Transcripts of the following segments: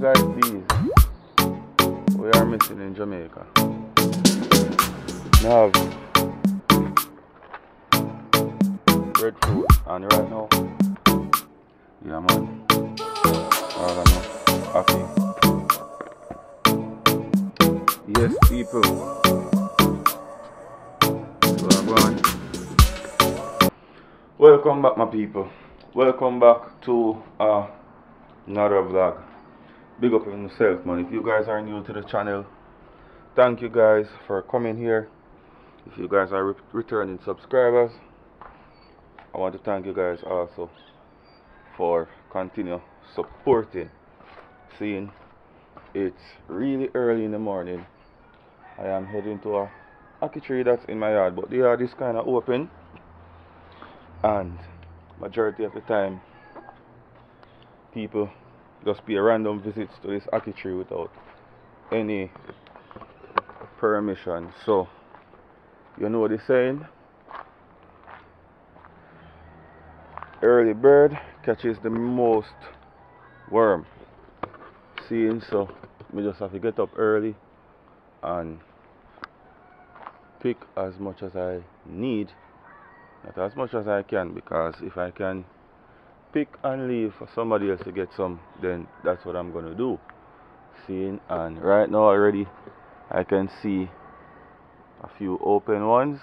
like these we are missing in Jamaica. Now breadfruit and right now yeah man. I don't know. Happy. Yes people. Welcome back my people. Welcome back to uh, another vlog big up on yourself man. If you guys are new to the channel thank you guys for coming here. If you guys are re returning subscribers I want to thank you guys also for continue supporting. Seeing it's really early in the morning I am heading to a ackee tree that's in my yard but the yard is kind of open. And majority of the time people just pay random visits to this ackee tree without any permission. So you know the saying? Early bird catches the most worm. Seeing so we just have to get up early and pick as much as I need. Not as much as I can because if I can pick and leave for somebody else to get some then that's what I'm gonna do. Seeing and right now already I can see a few open ones.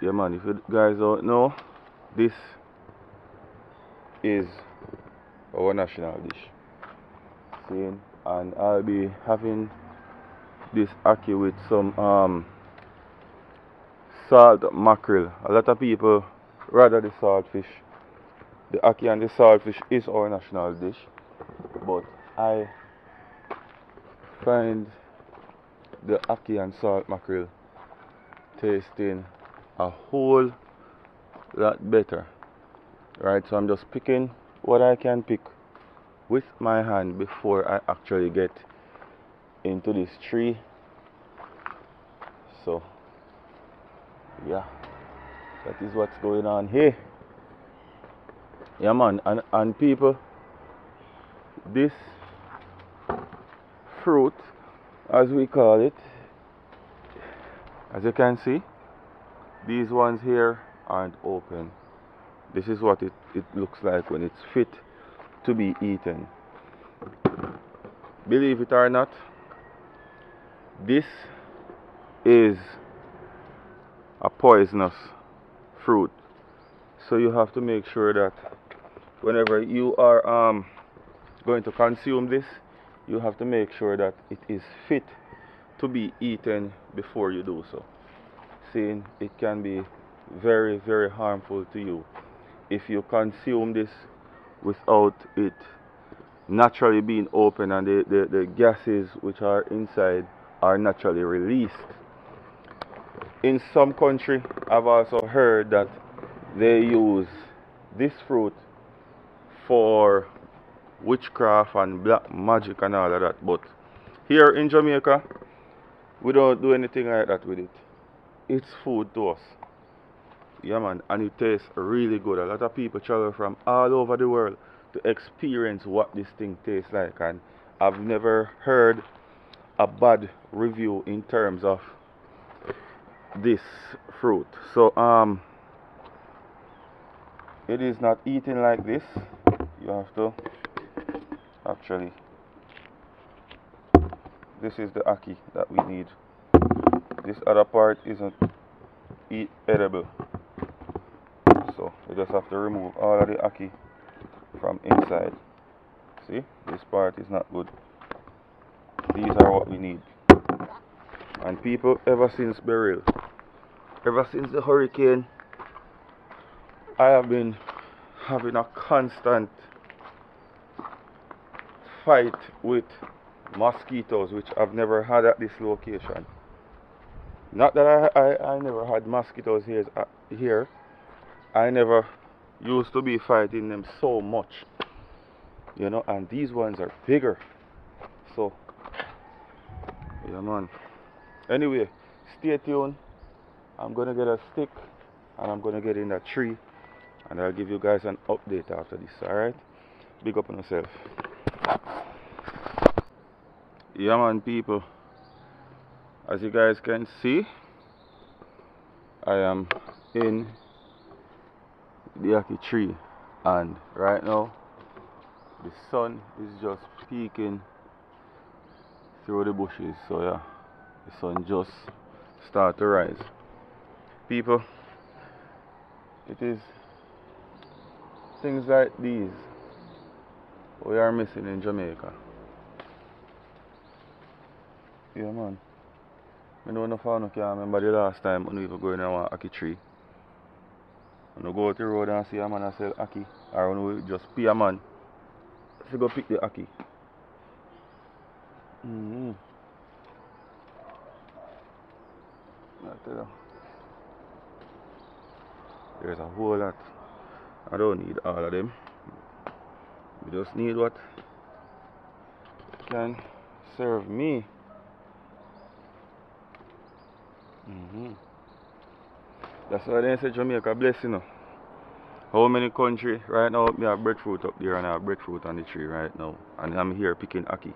Yeah man if you guys don't know this is our national dish. Seeing and I'll be having this ackee with some um, salt mackerel. A lot of people rather the saltfish the ackee and the saltfish is our national dish but I find the ackee and salt mackerel tasting a whole lot better. Right so I'm just picking what I can pick with my hand before I actually get into this tree so yeah that is what's going on here yeah man and, and people this fruit as we call it as you can see these ones here aren't open. This is what it, it looks like when it's fit to be eaten. Believe it or not this is a poisonous fruit. So you have to make sure that whenever you are um, going to consume this you have to make sure that it is fit to be eaten before you do so. Seeing it can be very very harmful to you. If you consume this without it naturally being open and the, the, the gases which are inside are naturally released. In some country I've also heard that they use this fruit for witchcraft and black magic and all of that but here in Jamaica we don't do anything like that with it. It's food to us. Yeah man and it tastes really good. A lot of people travel from all over the world to experience what this thing tastes like and I've never heard a bad review in terms of this fruit. So um it is not eaten like this you have to actually this is the ackee that we need. This other part isn't eat edible so you just have to remove all of the ackee from inside. See? This part is not good. These are what we need. And people ever since Beryl ever since the hurricane I have been having a constant fight with mosquitoes which I've never had at this location. Not that I, I, I never had mosquitoes here, uh, here. I never used to be fighting them so much you know and these ones are bigger. So yeah man. Anyway stay tuned. I'm gonna get a stick and I'm gonna get in that tree and I'll give you guys an update after this alright? Big up on yourself. Yeah man people. As you guys can see I am in the ackee tree. And right now the sun is just peeking through the bushes. So yeah the sun just start to rise. People it is things like these we are missing in Jamaica. Yeah man. I know no fan can remember the last time when we were going around ackee tree. When we go to the road and see a man and sell ackee or when we just pay a man to go pick the mm -hmm. I tell you. There's a whole lot I don't need all of them. We just need what can serve me. Mm -hmm. that's why they say Jamaica blessing you know. how many country right now me have breadfruit up there and I have breadfruit on the tree right now. And I'm here picking ackee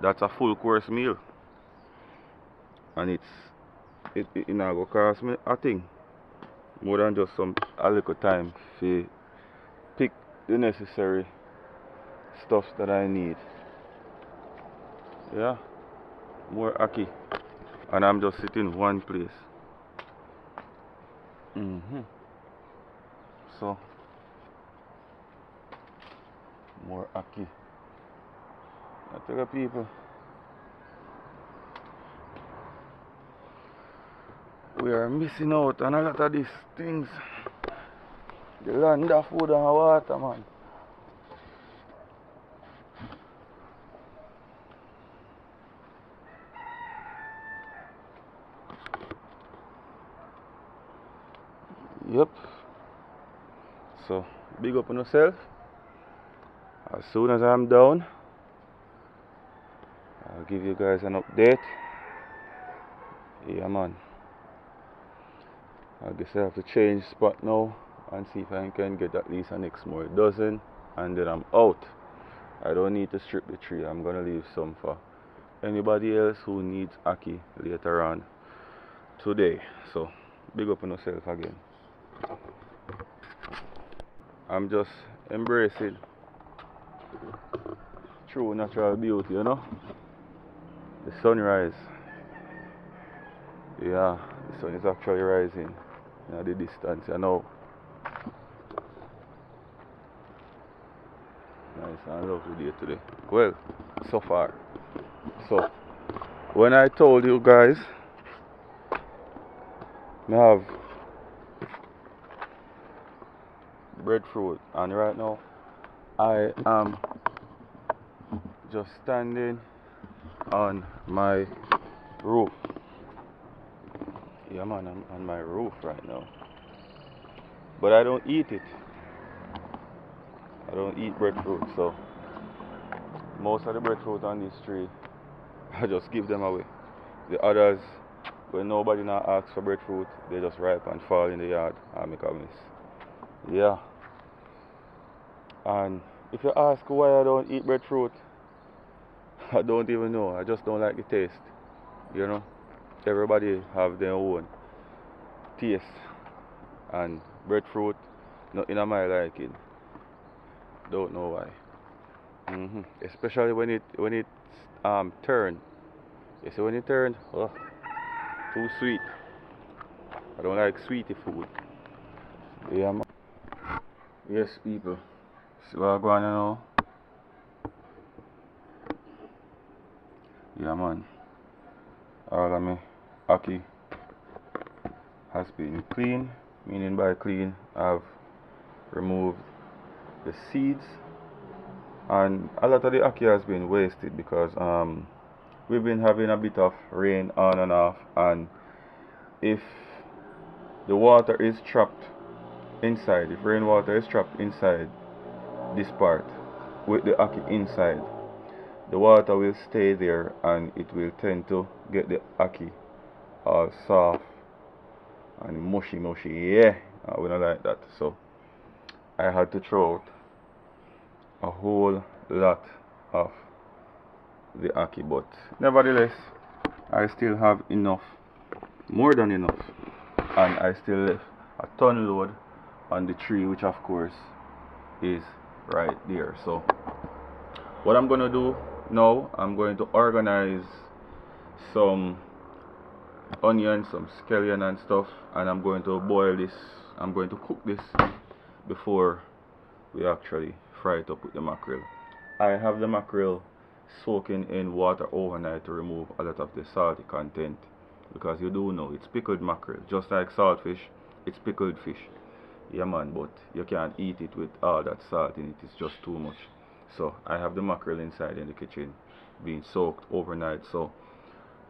that's a full course meal. And it's it, it, it not cost me a thing. More than just some a little time pick the necessary stuff that I need. Yeah, more ackee, and I'm just sitting one place. Mm -hmm. So more ackee. I tell the people. we are missing out on a lot of these things. The land of food and water, man. Yep. So, big up on yourself. As soon as I'm down, I'll give you guys an update. Yeah, man. I guess I have to change spot now and see if I can get at least an next more dozen and then I'm out. I don't need to strip the tree. I'm gonna leave some for anybody else who needs ackee later on today. So big up on yourself again. I'm just embracing true natural beauty, you know. The sunrise. Yeah, the sun is actually rising know, the distance, you know. Nice and lovely day today. Well, so far. So, when I told you guys, I have breadfruit, and right now I am just standing on my roof yeah man, I'm on my roof right now. But I don't eat it. I don't eat breadfruit, so most of the breadfruit on this tree, I just give them away. The others, when nobody now asks for breadfruit, they just ripe and fall in the yard and make a mess. Yeah. And if you ask why I don't eat breadfruit, I don't even know. I just don't like the taste. You know? everybody have their own taste and breadfruit not in my liking don't know why. Mm -hmm. especially when it when it um turn you see when it turn oh too sweet. I don't like sweetie food. Yeah man. yes people. See what I'm going to know? Yeah man. All of me ackee has been clean. Meaning by clean I've removed the seeds. And a lot of the ackee has been wasted because um, we've been having a bit of rain on and off. And if the water is trapped inside if rainwater is trapped inside this part with the ackee inside the water will stay there and it will tend to get the ackee all soft and mushy mushy. Yeah I wouldn't like that. So I had to throw out a whole lot of the ackee but nevertheless I still have enough more than enough and I still left a ton load on the tree which of course is right there. So what I'm gonna do now I'm going to organize some onion some scallion and stuff and I'm going to boil this I'm going to cook this before we actually fry it up with the mackerel. I have the mackerel soaking in water overnight to remove a lot of the salty content. Because you do know it's pickled mackerel. Just like saltfish it's pickled fish. Yeah man but you can't eat it with all that salt in it. It's just too much. So I have the mackerel inside in the kitchen being soaked overnight. So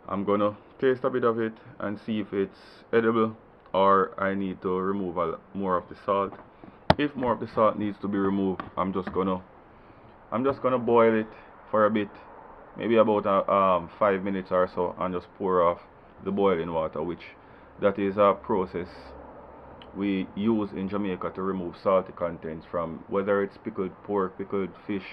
I'm gonna taste a bit of it and see if it's edible or I need to remove more of the salt if more of the salt needs to be removed I'm just gonna I'm just gonna boil it for a bit maybe about uh, um, five minutes or so and just pour off the boiling water which that is a process we use in Jamaica to remove salty contents from whether it's pickled pork, pickled fish,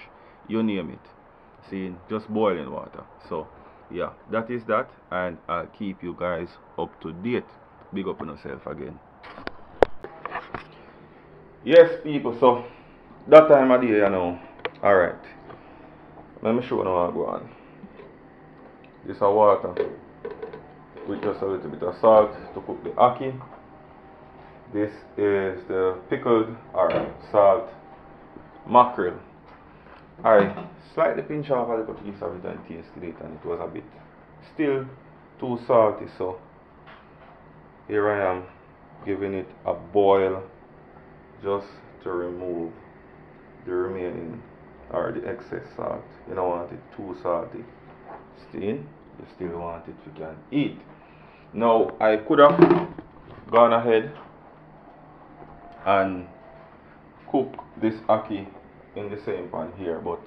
you name it. See, just boiling water. So, yeah, that is that, and I'll keep you guys up to date. Big up on yourself again. Yes, people, so that time of day, you know. Alright. Let me show you how I go on. This is water with just a little bit of salt to cook the ackee. This is the pickled or salt mackerel. I slightly pinch off a little piece of it and tasted it and it was a bit still too salty so here I am giving it a boil just to remove the remaining or the excess salt. You don't want it too salty. Still, you still want it, you can eat. Now I could have gone ahead and cook this ackee in the same pan here but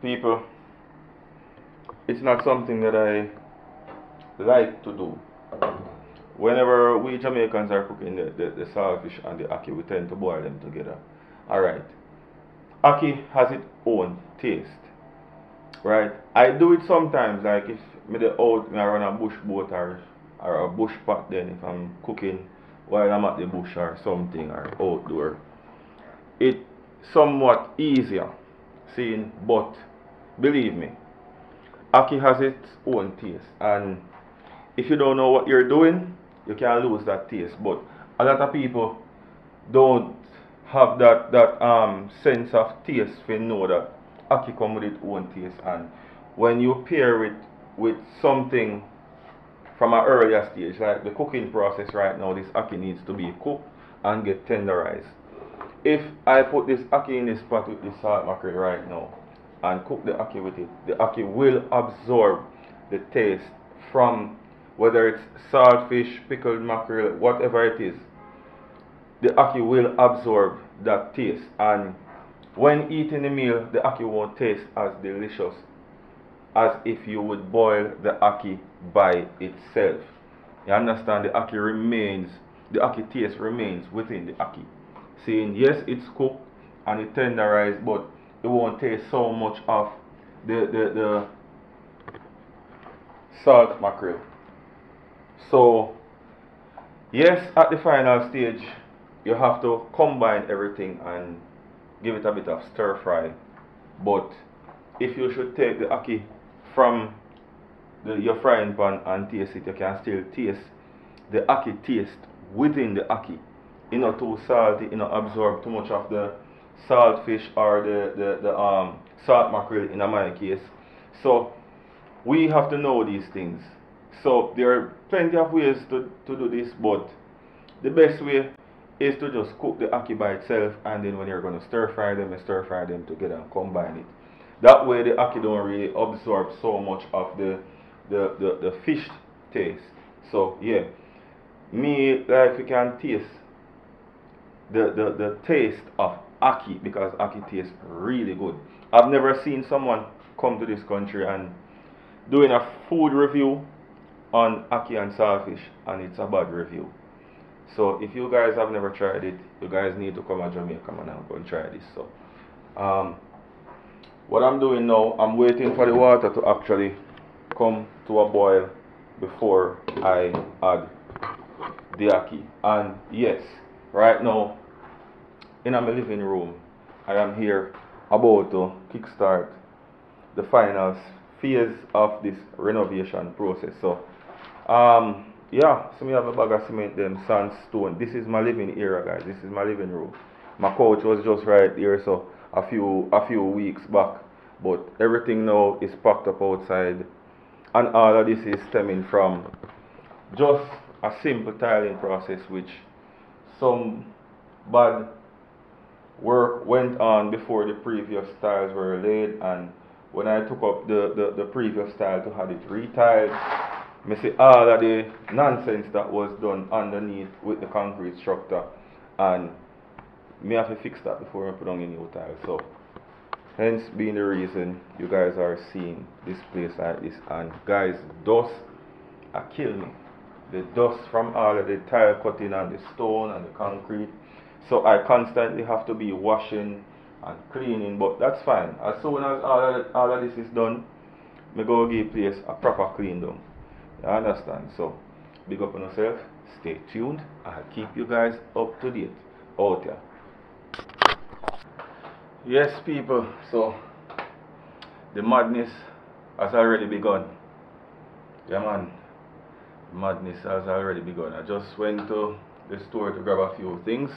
people it's not something that I like to do whenever we Jamaicans are cooking the, the, the saltfish and the ackee we tend to boil them together. Alright. Ackee has its own taste. Right? I do it sometimes like if me the out me run a bush boat or, or a bush pot then if I'm cooking while I'm at the bush or something or outdoor. It's somewhat easier seeing, but believe me, ackee has its own taste. And if you don't know what you're doing, you can't lose that taste. But a lot of people don't have that that um sense of taste to know that ackee come with its own taste and when you pair it with something from an earlier stage, like the cooking process right now, this ackee needs to be cooked and get tenderized. If I put this ackee in this pot with this salt mackerel right now and cook the ackee with it, the ackee will absorb the taste from whether it's saltfish, pickled mackerel, whatever it is. The ackee will absorb that taste and when eating the meal, the ackee won't taste as delicious as if you would boil the ackee by itself. You understand? The ackee remains, the ackee taste remains within the ackee. Saying yes, it's cooked and it tenderized, but it won't taste so much of the the, the salt mackerel. So yes, at the final stage, you have to combine everything and give it a bit of stir fry. But if you should take the ackee from the, your frying pan and taste it, you can still taste the ackee taste within the ackee. You know, too salty, you know, absorb too much of the salt fish or the, the, the um, salt mackerel in my case. So we have to know these things. So there are plenty of ways to, to do this, but the best way is to just cook the ackee by itself and then when you're going to stir fry them, stir fry them together and combine it. That way the ackee don't really absorb so much of the, the, the, the fish taste. So yeah, me like you can taste the, the, the taste of ackee because ackee tastes really good. I've never seen someone come to this country and doing a food review on ackee and saltfish and it's a bad review. So if you guys have never tried it, you guys need to come to Jamaica and go and try this. So um, what I'm doing now I'm waiting for the water to actually come to a boil before I add the ackee and yes right now in my living room I am here about to kickstart the final phase of this renovation process so um yeah so me have a bag of cement them sandstone this is my living area guys. This is my living room. My couch was just right here so a few a few weeks back. But everything now is packed up outside. And all of this is stemming from just a simple tiling process which some bad work went on before the previous tiles were laid. And when I took up the, the, the previous tile to have it retiled, me see all of the nonsense that was done underneath with the concrete structure and me have to fix that before I put on a new tile. So hence being the reason you guys are seeing this place like this and guys dust are killing me. The dust from all of the tile cutting and the stone and the concrete. So I constantly have to be washing and cleaning but that's fine. As soon as all of, all of this is done, me go give place a proper clean down. You understand? So big up on yourself, stay tuned, I'll keep you guys up to date. Out here. Yes people, so the madness has already begun. Yeah man, madness has already begun. I just went to the store to grab a few things.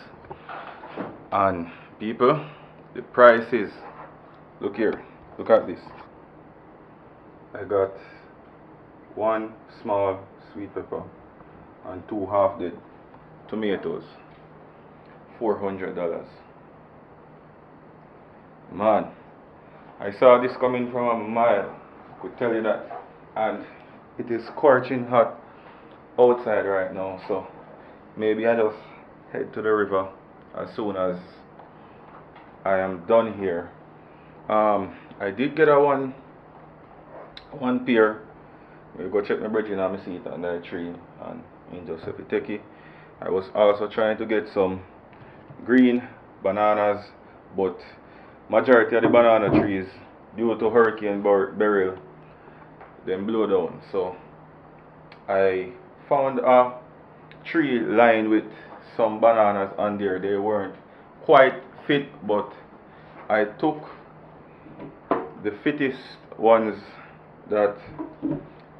And people the price is look here. Look at this. I got one small sweet pepper and two half dead tomatoes $400 man I saw this coming from a mile I could tell you that and it is scorching hot outside right now so maybe I just head to the river as soon as I am done here. Um, I did get a one one pair. We go check my bridge and I see it under the tree and in Joseph Iteki. I was also trying to get some green bananas, but majority of the banana trees, due to hurricane Beryl, then blow down. So I found a tree lined with some bananas on there. They weren't quite fit but I took the fittest ones that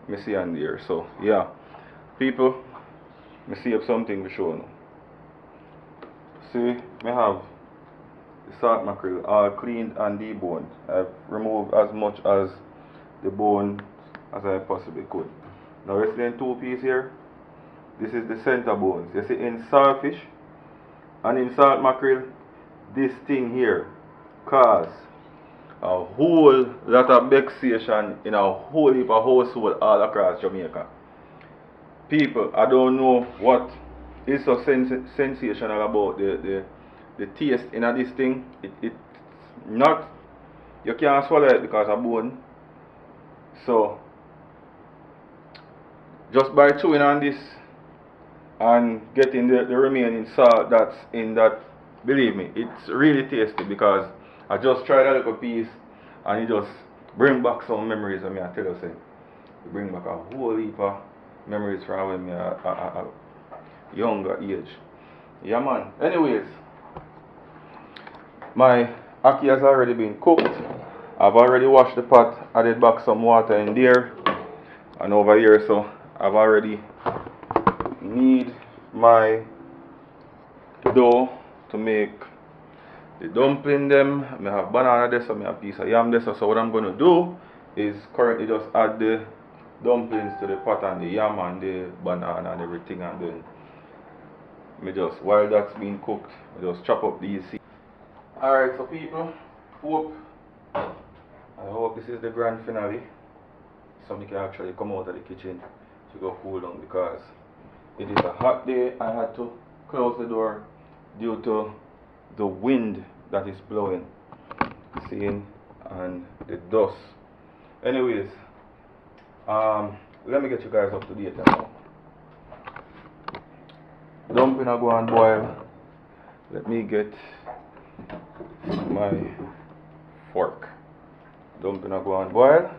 me see on there so yeah. People me see have something to show now. See me have the salt mackerel all cleaned and deboned. I've removed as much as the bone as I possibly could. Now you see two pieces here this is the center bones. You see in saltfish and in salt mackerel this thing here cause a whole lot of vexation in a whole heap of household all across Jamaica. People, I don't know what is so sens sensational about the, the, the taste in this thing. It, it not, you can't swallow it because of bone. So, just by chewing on this and getting the, the remaining salt that's in that believe me, it's really tasty because I just tried a little piece and it just bring back some memories of me, I tell you, say. It bring back a whole heap of memories from when me a, a, a, younger age. Yeah man. Anyways, my ackee has already been cooked. I've already washed the pot, added back some water in there and over here so I've already knead my dough to make the dumpling them. I have banana there, so I have piece of yam there. So, what I'm going to do is currently just add the dumplings to the pot and the yam and the banana and everything and then me just while that's being cooked I just chop up these. Alright so people hope I hope this is the grand finale so we can actually come out of the kitchen to go cool down because it is a hot day I had to close the door due to the wind that is blowing seeing and the dust anyways um let me get you guys up to date now dumpling I go and boil let me get my fork dumpling are going boil.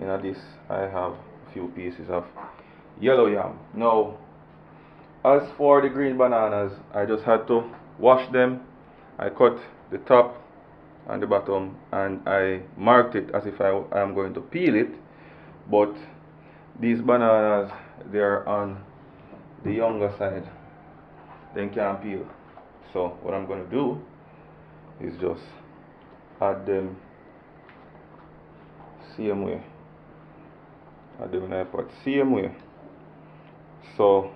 In this I have a few pieces of yellow yam. Now as for the green bananas, I just had to wash them. I cut the top and the bottom and I marked it as if I am going to peel it. But these bananas, they're on the younger side. They can't peel. So what I'm going to do is just add them same way. Add them in a pot same way. So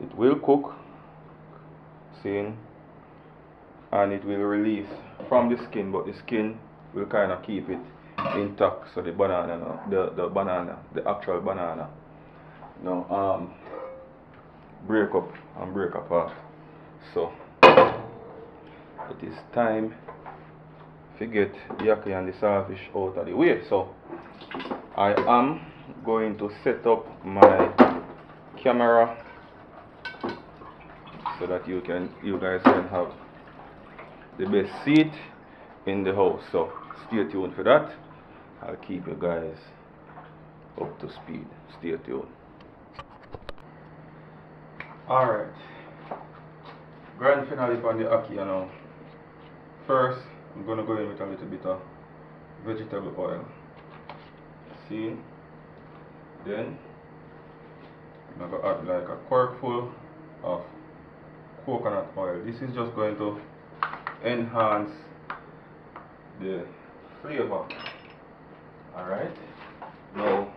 it will cook seeing and it will release from the skin but the skin will kind of keep it intact. So the banana the, the banana the actual banana no um break up and break apart. So it is time to get the ackee and the saltfish out of the way. So I am going to set up my camera so that you can you guys can have the best seat in the house. So stay tuned for that. I'll keep you guys up to speed. Stay tuned. Alright grand finale on the ackee you know. First I'm gonna go in with a little bit of vegetable oil. See? Then I'm gonna add like a quart full of coconut oil. This is just going to enhance the flavor. Alright. Now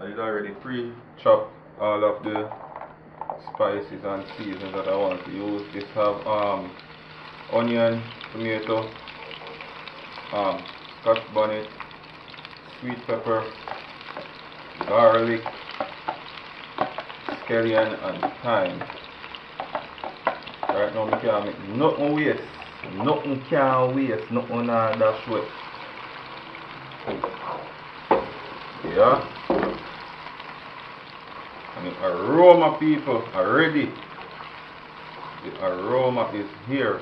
I did already pre-chop all of the spices and seasons that I want to use. This have um, onion, tomato, um, scotch bonnet, sweet pepper, garlic, scallion and thyme. Right now, I can't make nothing waste. Nothing can waste. Nothing on that sweat. Yeah. And the aroma, people, are ready. The aroma is here.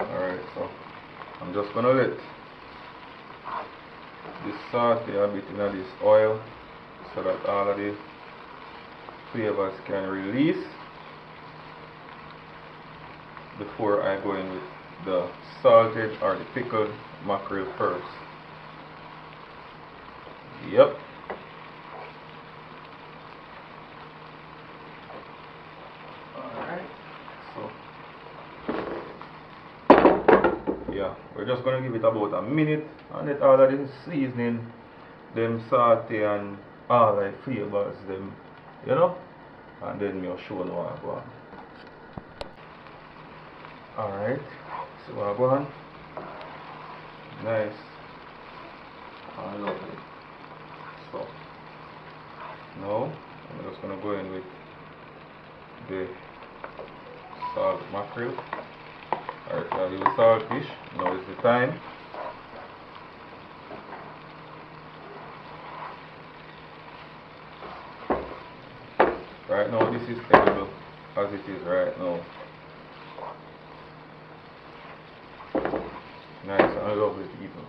Alright, so I'm just gonna let this saute a bit in this oil so that all of the flavors can release before I go in with the salted or the pickled mackerel first. Yep. Alright, so yeah, we're just gonna give it about a minute and let all of the seasoning, them saute and all the flavors, them you know? And then we'll show you what I go on. Alright. So what I go on? Nice. I love it. So now I'm just gonna go in with the salt mackerel. Alright I'll use salt fish. Now is the time Right now this is edible as it is right now. Nice and lovely people.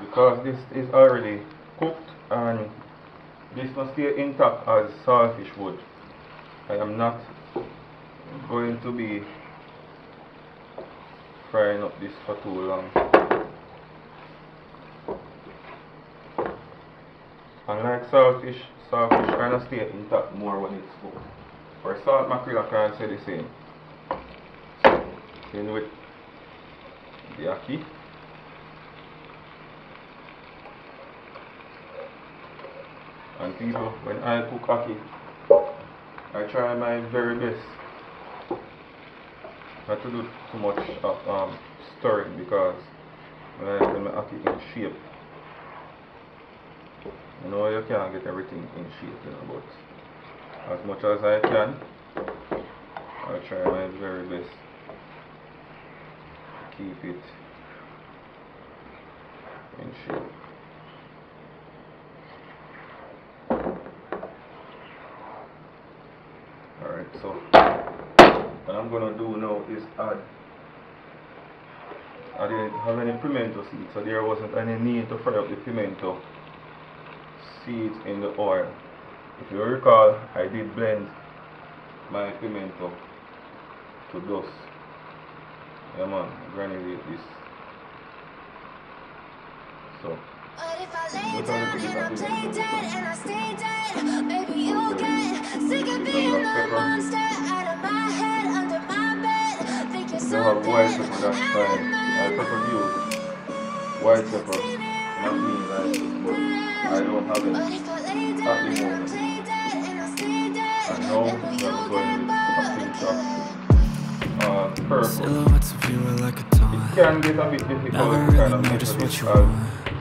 Because this is already this must stay intact as saltfish would. I am not going to be frying up this for too long. Unlike saltfish, saltfish kind of stay intact more when it's cooked. For salt mackerel I can't say the same. In with the ackee. And people when I cook ackee I try my very best not to do too much of um, stirring because when I get my ackee in shape you know you can't get everything in shape you know but as much as I can I try my very best to keep it in shape. Alright, so what I'm gonna do now is add I didn't have any pimento seeds, so there wasn't any need to fry up the pimento seeds in the oil. If you recall, I did blend my pimento to dust. Yeah man, granulate this. So, But if I lay down and I play dead and I stay dead, maybe you'll get sick of being the monster out of my head, under my bed. Think you're you have white something out of my I prefer use white pepper, not green like but I don't have it. if I lay down and I play dead and I stay dead, I know then will that's going to bored be a pinch again? uh, purple. Silhouettes of you are like a It can get a bit difficult Never really kind of know just what you because want.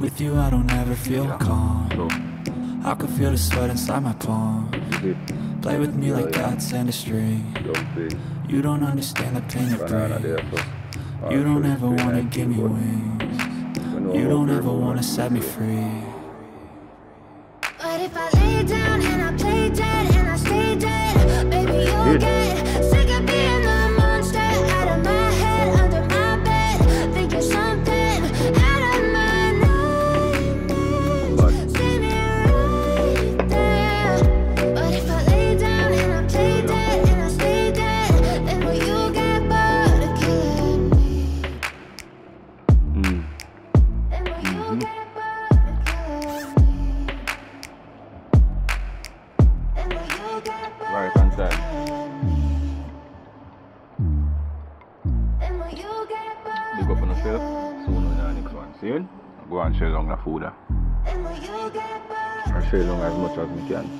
With you, I don't ever feel calm. I can feel the sweat inside my palm. Play with me like cats and a string. You don't understand the pain it brings. You don't ever wanna give me wings. you don't ever wanna set me free. You? Go